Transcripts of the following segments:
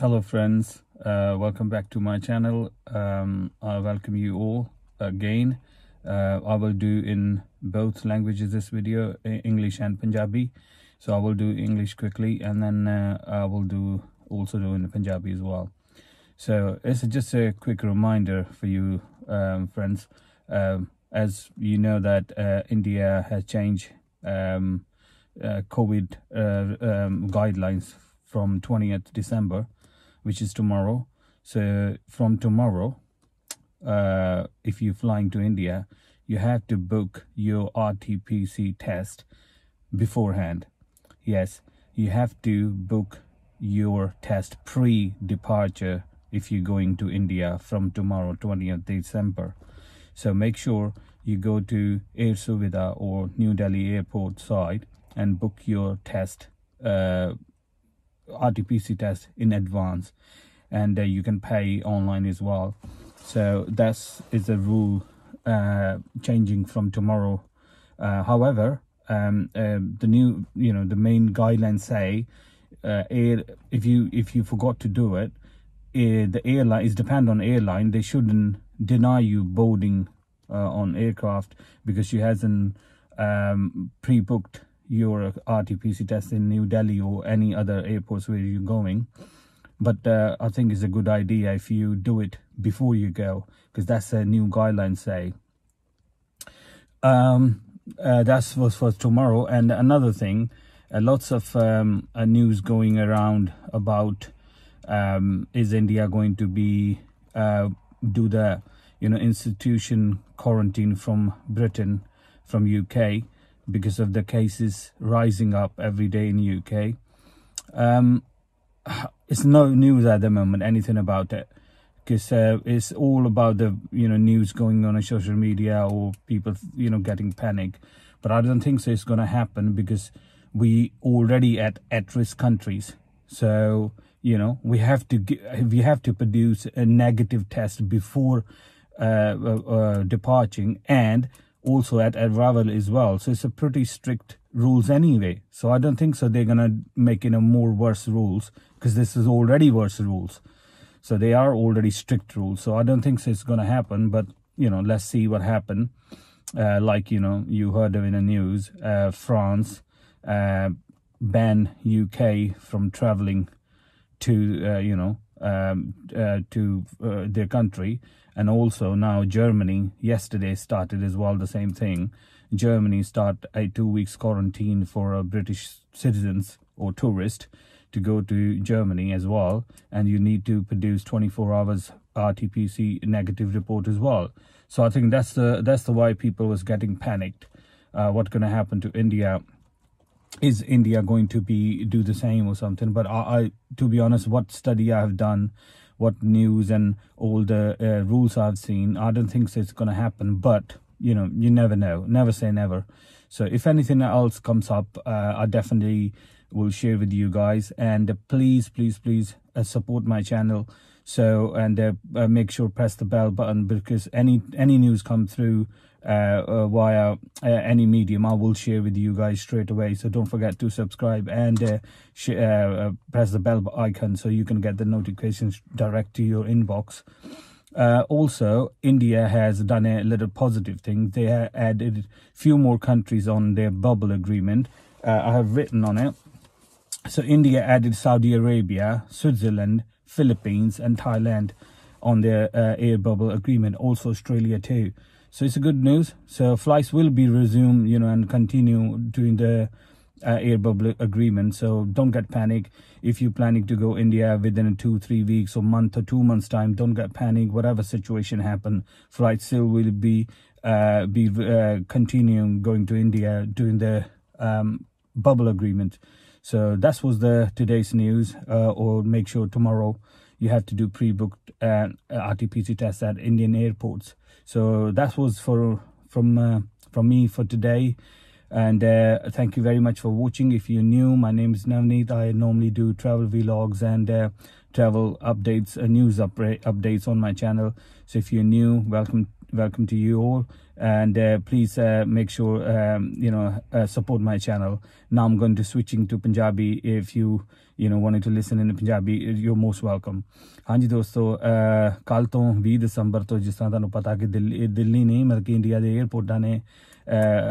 hello friends. Uh, welcome back to my channel. Um, i welcome you all again. Uh, i will do in both languages this video english and punjabi. So i will do english quickly and then uh, i will do also do in punjabi as well. So it's just a quick reminder for you um, friends. Um, as you know that uh, india has changed um, uh, covid uh, um, guidelines from 20th december which is tomorrow. So from tomorrow, uh, if you're flying to India, you have to book your RT-PCR test beforehand. Yes, you have to book your test pre-departure if you're going to India from tomorrow, 20th December. So make sure you go to Air Suvidha or New Delhi airport side and book your test uh, RT-PCR test in advance and uh, you can pay online as well. So that's is a rule uh, changing from tomorrow. Uh, however um, uh, the new you know the main guidelines say uh, if you if you forgot to do it uh, the airline is depend on airline. They shouldn't deny you boarding on aircraft because you hasn't um, pre-booked your RT-PCR test in New Delhi or any other airports where you're going. But uh, I think it's a good idea if you do it before you go, because that's a new guideline say. Um, uh, that was for tomorrow. And another thing, uh, lots of um, uh, news going around about um, is India going to be uh, do the you know institution quarantine from Britain, from UK because of the cases rising up every day in the UK. Um, it's no news at the moment, anything about it, because uh, it's all about the you know news going on on social media or people you know getting panic. But I don't think so. It's going to happen because we already at at risk countries. So you know we have to we have to produce a negative test before uh, uh, uh departing and also at arrival as well. So it's a pretty strict rules anyway. So I don't think so they're going to make it a more worse rules because this is already worse rules. So they are already strict rules. So I don't think so it's going to happen. But, you know, let's see what happen. Uh, like, you know, you heard of in the news, uh, France uh, ban UK from traveling to, uh, you know, um, uh, to uh, their country and also now Germany yesterday started as well the same thing. Germany start a two weeks quarantine for uh, British citizens or tourists to go to Germany as well, and you need to produce 24 hours RT-PCR negative report as well. So I think that's the that's the why people was getting panicked. Uh, what's going to happen to India? Is India going to be do the same or something? But I, I to be honest, what study I have done what news and all the uh, rules I've seen. I don't think so it's going to happen, but you know, you never know. Never say never. So if anything else comes up, uh, I definitely will share with you guys. And please, please, please uh, support my channel. So and uh, uh, make sure press the bell button because any any news come through via uh, any medium, I will share with you guys straight away. So don't forget to subscribe and uh, uh, press the bell icon so you can get the notifications direct to your inbox. also, India has done a little positive thing. They have added few more countries on their bubble agreement. I have written on it. So India added Saudi Arabia, Switzerland, Philippines and Thailand on their uh, air bubble agreement. Also Australia too. So it's a good news. So flights will be resumed, you know, and continue doing the uh, air bubble agreement. So don't get panic. If you're planning to go India within two, three weeks or month or two months time, don't get panic. Whatever situation happen, flights still will be uh, be uh, continuing going to India doing the um, bubble agreement. So that was the today's news. Uh, or make sure tomorrow you have to do pre-booked uh, RT-PCR tests at Indian airports. So that was for from uh, from me for today. And uh, thank you very much for watching. If you're new, my name is Navneet. I normally do travel vlogs and uh, travel updates, uh, news updates on my channel. So if you're new, welcome welcome to you all. And uh, please uh, make sure um, you know uh, support my channel. Now I'm going to switching to Punjabi. If you you know wanted to listen in Punjabi, you're most welcome. ਹਾਂਜੀ ਦੋਸਤੋ ਕੱਲ ਤੋਂ 20 ਦਸੰਬਰ ਤੋਂ ਜਿਸ ਤਰ੍ਹਾਂ ਤੁਹਾਨੂੰ ਪਤਾ ਕਿ ਦਿੱਲੀ ਦਿੱਲੀ ਨਹੀਂ ਮਤਲਬ ਕਿ ਇੰਡੀਆ ਦੇ 에ਅਰਪੋਰਟਾਂ ਨੇ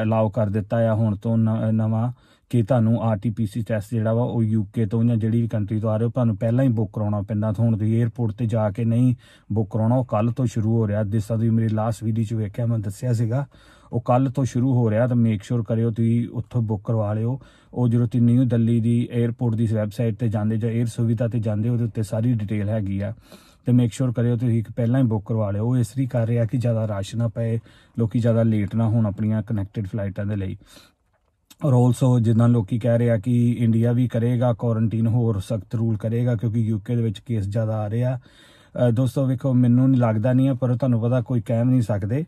ਅਲਾਉ ਕਰ ਦਿੱਤਾ ਆ ਹੁਣ ਤੋਂ ਨ- ਨਵਾਂ ਕਿ ਤੁਹਾਨੂੰ ਆਰਟੀਪੀਸੀ ਟੈਸਟ ਜਿਹੜਾ ਵਾ ਉਹ ਯੂਕੇ ਤੋਂ ਜਾਂ ਜਿਹੜੀ ਵੀ ਕੰਟਰੀ ਤੋਂ ਆ ਰਹੇ ਹੋ, ਤੁਹਾਨੂੰ ਪਹਿਲਾਂ ਹੀ ਬੁੱਕ ਕਰਾਉਣਾ ਪੈਂਦਾ। ਤਾਂ ਹੁਣ ਤੁਸੀਂ 에어ਪੋਰਟ ਤੇ ਜਾ ਕੇ ਨਹੀਂ ਬੁੱਕ ਕਰਾਉਣਾ, ਉਹ ਕੱਲ ਤੋਂ ਸ਼ੁਰੂ ਹੋ ਰਿਹਾ। ਜਿਸ ਤਰ੍ਹਾਂ ਤੁਸੀਂ ਮੇਰੀ ਲਾਸਟ ਵੀਡੀਓ 'ਚ ਵੇਖਿਆ, ਮੈਂ ਦੱਸਿਆ ਸੀਗਾ, ਉਹ ਕੱਲ ਤੋਂ ਸ਼ੁਰੂ ਹੋ ਰਿਹਾ। ਤਾਂ ਮੇਕ ਸ਼ੋਰ ਕਰਿਓ ਤੁਸੀਂ ਉੱਥੋਂ ਬੁੱਕ ਕਰਵਾ ਲਿਓ। ਉਹ ਜਦੋਂ ਤੁਸੀਂ ਨਿਊ ਦਿੱਲੀ ਦੀ 에어ਪੋਰਟ ਦੀ ਵੈਬਸਾਈਟ ਤੇ ਜਾਂਦੇ ਜਾਂ 에ਅਰ ਸੁਵਿਧਾ ਤੇ ਜਾਂਦੇ ਉਹਦੇ ਉੱਤੇ ਸਾਰੀ ਡਿਟੇਲ ਹੈਗੀ ਆ। ਤੇ ਮੇਕ ਸ਼ੋਰ ਕਰਿਓ ਤੁਸੀਂ ਪਹਿਲਾਂ ਹੀ ਬੁੱਕ ਕਰਵਾ ਲਿਓ। ਉਹ ਇਸ ਲਈ ਕਰ ਰਿਹਾ ਕਿ ਜ਼ਿਆਦਾ ਰਸ਼ ਨਾ ਪਏ, ਲੋਕੀ ਜ਼ਿਆਦਾ ਲੇਟ ਨਾ ਹੋਣ ਆਪਣੀਆਂ ਕਨੈਕਟਡ ਫਲਾਈਟਾਂ ਦੇ ਲਈ। ਔਰ ਆਲਸੋ ਜਿੱਦਾਂ ਲੋਕੀ ਕਹਿ ਰਹੇ ਆ ਕਿ ਇੰਡੀਆ ਵੀ ਕਰੇਗਾ ਕੁਆਰੰਟਾਈਨ ਹੋਰ ਸਖਤ ਰੂਲ ਕਰੇਗਾ ਕਿਉਂਕਿ ਯੂਕੇ ਦੇ ਵਿੱਚ ਕੇਸ ਜ਼ਿਆਦਾ ਆ ਰਹੇ ਆ। ਦੋਸਤੋ, ਵੇਖੋ, ਮੈਨੂੰ ਨਹੀਂ ਲੱਗਦਾ ਨਹੀਂ ਹੈ ਪਰ ਤੁਹਾਨੂੰ ਪਤਾ ਕੋਈ ਕਹਿ ਵੀ ਨਹੀਂ ਸਕਦੇ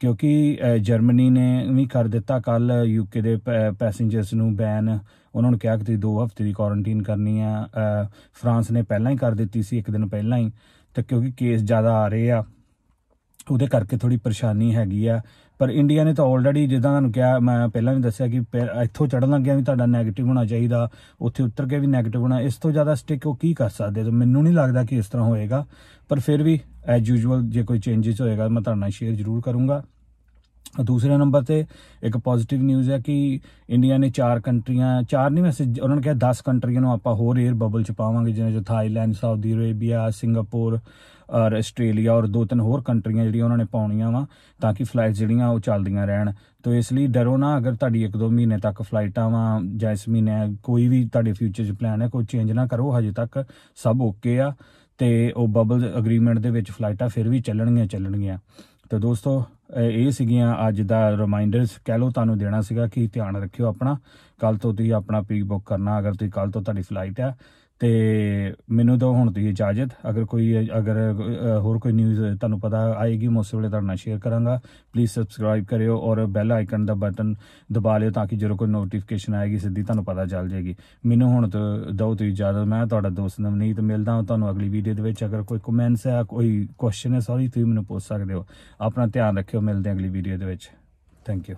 ਕਿਉਂਕਿ ਜਰਮਨੀ ਨੇ ਵੀ ਕਰ ਦਿੱਤਾ ਕੱਲ ਯੂਕੇ ਦੇ ਪੈਸੇਂਜਰਸ ਨੂੰ ਬੈਨ ਉਹਨਾਂ ਨੂੰ ਕਿਹਾ ਕਿ ਤੁਸੀਂ 2 ਹਫ਼ਤੇ ਦੀ ਕੁਆਰੰਟਾਈਨ ਕਰਨੀ ਆ। ਫਰਾਂਸ ਨੇ ਪਹਿਲਾਂ ਹੀ ਕਰ ਦਿੱਤੀ ਸੀ, ਇੱਕ ਦਿਨ ਪਹਿਲਾਂ ਹੀ। ਤੇ ਕਿਉਂਕਿ ਕੇਸ ਜ਼ਿਆਦਾ ਆ ਰਹੇ ਆ ਉਹਦੇ ਕਰਕੇ ਥੋੜੀ ਪਰੇਸ਼ਾਨੀ ਹੈਗੀ ਆ। ਪਰ ਇੰਡੀਆ ਨੇ ਤਾਂ ਆਲਰੇਡੀ ਜਿੱਦਾਂ ਤੁਹਾਨੂੰ ਕਿਹਾ, ਮੈਂ ਪਹਿਲਾਂ ਵੀ ਦੱਸਿਆ ਕਿ ਪਹਿ- ਇੱਥੋਂ ਚੜਨ ਲੱਗਿਆ ਵੀ ਤੁਹਾਡਾ 네ਗੇਟਿਵ ਹੋਣਾ ਚਾਹੀਦਾ, ਉੱਥੇ ਉਤਰ ਕੇ ਵੀ 네ਗੇਟਿਵ ਹੋਣਾ। ਇਸ ਤੋਂ ਜ਼ਿਆਦਾ ਸਟਿਕ ਉਹ ਕੀ ਕਰ ਸਕਦੇ? ਤੇ ਮੈਨੂੰ ਨਹੀਂ ਲੱਗਦਾ ਕਿ ਇਸ ਤਰ੍ਹਾਂ ਹੋਏਗਾ। ਪਰ ਫਿਰ ਵੀ ਐਜ਼ ਯੂਜੂਅਲ ਜੇ ਕੋਈ ਚੇਂਜਸ ਹੋਏਗਾ, ਮੈਂ ਤੁਹਾਡੇ ਨਾਲ ਸ਼ੇਅਰ ਜ਼ਰੂਰ ਕਰੂੰਗਾ। ਦੂਸਰੇ ਨੰਬਰ ਤੇ ਇੱਕ ਪੋਜ਼ਿਟਿਵ ਨਿਊਜ਼ ਹੈ ਕਿ ਇੰਡੀਆ ਨੇ ਚਾਰ ਕੰਟਰੀਆਂ, ਚਾਰ ਨਹੀਂ ਵੈਸੇ, ਉਹਨਾਂ ਨੇ ਕਿਹਾ 10 ਕੰਟਰੀਆਂ ਨੂੰ ਆਪਾਂ ਹੋਰ 에ਅਰ ਬਬਲ ਚ ਪਾਵਾਂਗੇ, ਜਿਵੇਂ ਜੋ ਥਾਈਲੈਂਡ ਸਾਊਦੀ ਅਰੇਬੀਆ ਸਿੰਗਾਪੁਰ ਔਰ ਆਸਟ੍ਰੇਲੀਆ ਔਰ ਦੋ ਤਿੰਨ ਹੋਰ ਕੰਟਰੀਆਂ ਜਿਹੜੀਆਂ ਉਹਨਾਂ ਨੇ ਪਾਉਣੀਆਂ ਵਾ, ਤਾਂ ਕਿ ਫਲਾਈਟਸ ਜਿਹੜੀਆਂ ਉਹ ਚੱਲਦੀਆਂ ਰਹਿਣ। ਤੋ ਇਸ ਲਈ ਡਰੋ ਨਾ, ਅਗਰ ਤੁਹਾਡੀ 1-2 ਮਹੀਨੇ ਤੱਕ ਫਲਾਈਟਾਂ ਵਾ, ਜਾਂ ਇਸ ਮਹੀਨੇ ਕੋਈ ਵੀ ਤੁਹਾਡੇ ਫਿਊਚਰ 'ਚ ਪਲਾਨ ਹੈ, ਕੋਈ ਚੇਂਜ ਨਾ ਕਰੋ, ਹਜੇ ਤੱਕ ਸਭ ਓਕੇ ਆ। ਤੇ ਉਹ ਬਬਲ ਅਗਰੀਮੈਂਟ ਦੇ ਵਿੱਚ ਫਲਾਈਟਾਂ ਫਿਰ ਵੀ ਚੱਲਣਗੀਆਂ ਚੱਲਣਗੀਆਂ। ਤੇ ਦੋਸਤੋ ਇਹ ਸੀਗੀਆਂ ਅੱਜ ਦਾ ਰਿਮਾਈਂਡਰਸ ਕਹਿ ਲਓ ਤੁਹਾਨੂੰ ਦੇਣਾ ਸੀਗਾ ਕਿ ਧਿਆਨ ਰੱਖਿਓ ਆਪਣਾ। ਕੱਲ ਤੋਂ ਤੁਸੀਂ ਆਪਣਾ ਪ੍ਰੀ ਬੁੱਕ ਕਰਨਾ, ਅਗਰ ਤੁਸੀਂ ਕੱਲ ਤੋਂ ਤੁਹਾਡੀ ਫਲਾਈਟ ਹੈ ਤੇ ਮੈਨੂੰ ਤਾਂ ਹੁਣ ਤੁਸੀਂ ਇਜਾਜ਼ਤ। ਅਗਰ ਕੋਈ, ਅਗਰ ਹੋਰ ਕੋਈ ਨਿਊਜ਼ ਤੁਹਾਨੂੰ ਪਤਾ ਆਏਗੀ, ਮੈਂ ਉਸ ਵੇਲੇ ਤੁਹਾਡੇ ਨਾਲ ਸ਼ੇਅਰ ਕਰਾਂਗਾ। ਪਲੀਜ਼ ਸਬਸਕ੍ਰਾਈਬ ਕਰਿਓ ਔਰ ਬੈਲ ਆਈਕਨ ਦਾ ਬਟਨ ਦਬਾ ਲਿਓ ਤਾਂ ਕਿ ਜਦੋਂ ਕੋਈ ਨੋਟੀਫਿਕੇਸ਼ਨ ਆਏਗੀ, ਸਿੱਧੀ ਤੁਹਾਨੂੰ ਪਤਾ ਚੱਲ ਜਾਏਗੀ। ਮੈਨੂੰ ਹੁਣ ਤੋਂ ਦੋ ਤੁਸੀਂ ਇਜਾਜ਼ਤ, ਮੈਂ ਤੁਹਾਡਾ ਦੋਸਤ ਨਵਨੀਤ ਮਿਲਦਾ ਹਾਂ ਤੁਹਾਨੂੰ ਅਗਲੀ ਵੀਡੀਓ ਦੇ ਵਿੱਚ। ਅਗਰ ਕੋਈ ਕਮੈਂਟਸ ਹੈ ਕੋਈ ਕੁਐਸਚਨ ਹੈ ਸੌਰੀ ਤੁਸੀਂ ਮੈਨੂੰ ਪੁੱਛ ਸਕਦੇ ਹੋ। ਆਪਣਾ ਧਿਆਨ ਰੱਖਿਓ ਮਿਲਦੇ ਹਾਂ ਅਗਲੀ ਵੀਡੀਓ ਦੇ ਵਿੱਚ। Thank you